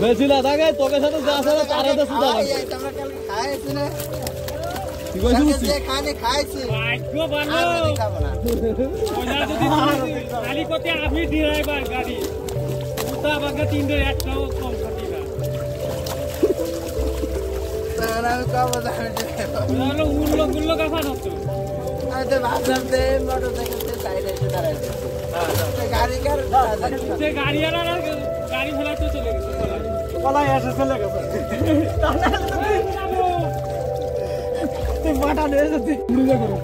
বেছিলা থাকে তোকে সাথে যা আছে তারে তো সুদা আমি খাব না। ওটা যদি খালি করতে আপনি ড্রাইভার গাড়ি। তিনটে একটাও কম খাতি না। তখন আমি খাব না, আমি খাব। ওটা হলো উল্লো গুল্লো কাফা হতো তো। ভাবলাম যে মোটরসাইকেলতে সাইডে এসে দাঁড়াইছে। গাড়ি গাড়ি গাড়ি ফেলাতে চলে গেছে। পলাই এসে চলে গেছে। তুই মাটা নিয়ে যেতে পুরুষে করুক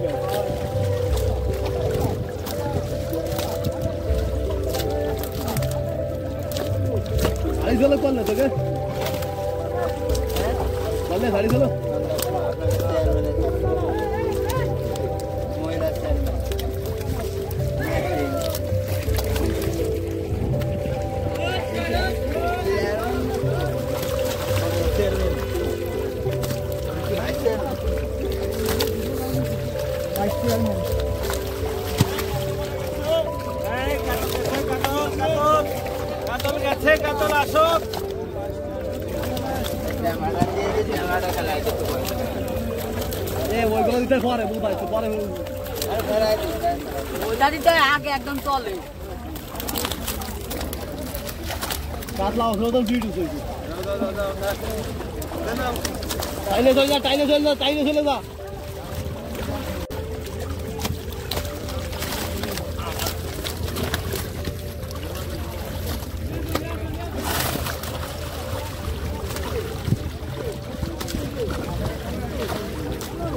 গাড়ি চলো করলে তোকে করলে গাড়ি চলো। ফেরাই দিই। ওইটা দিতে আগে একদম চলে। কাতলা তো ভিডিও চলছে টাইলে চলে যা টাইলে চলে যা টাইলে চলে যা।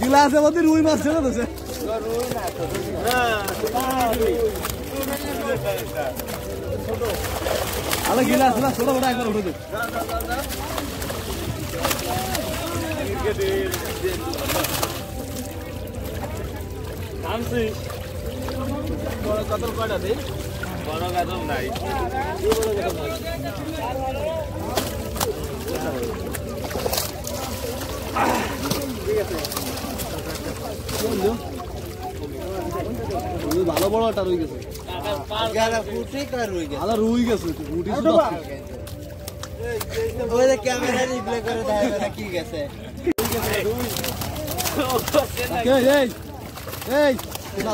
গিলাসের মধ্যে রুই মাছ ছেড়ে দিতেছে আরে গিলাস না ছোট বড় একবার উঠে আনছি বড় কাতল কয়টা দিই বড় কাতল নাই। ভালো বড় একটা রুই গেছে। আলা রুই গেছে রুটি শুধু ওই যে ক্যামেরা রিপ্লে করে দেয় কি গেছে এই এই এই না